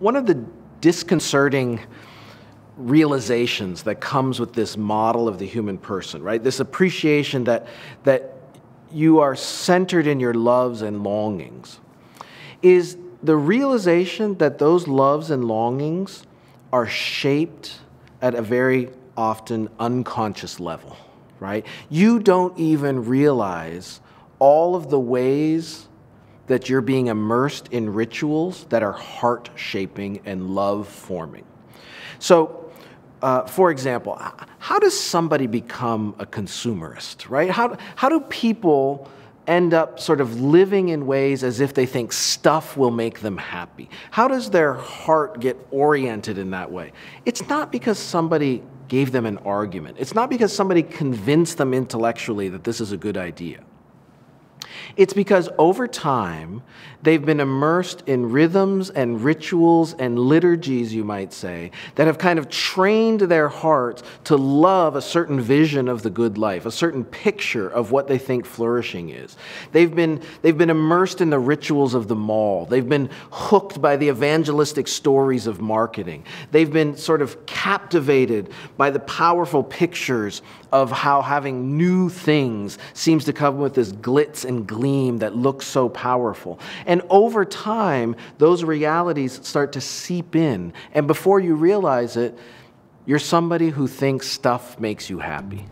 one of the disconcerting realizations that comes with this model of the human person, right? This appreciation that, that you are centered in your loves and longings is the realization that those loves and longings are shaped at a very often unconscious level, right? You don't even realize all of the ways that you're being immersed in rituals that are heart shaping and love forming. So, uh, for example, how does somebody become a consumerist, right? How, how do people end up sort of living in ways as if they think stuff will make them happy? How does their heart get oriented in that way? It's not because somebody gave them an argument, it's not because somebody convinced them intellectually that this is a good idea. It's because over time, they've been immersed in rhythms and rituals and liturgies, you might say, that have kind of trained their hearts to love a certain vision of the good life, a certain picture of what they think flourishing is. They've been, they've been immersed in the rituals of the mall. They've been hooked by the evangelistic stories of marketing. They've been sort of captivated by the powerful pictures of how having new things seems to come with this glitz and gleam that looks so powerful. And over time, those realities start to seep in. And before you realize it, you're somebody who thinks stuff makes you happy.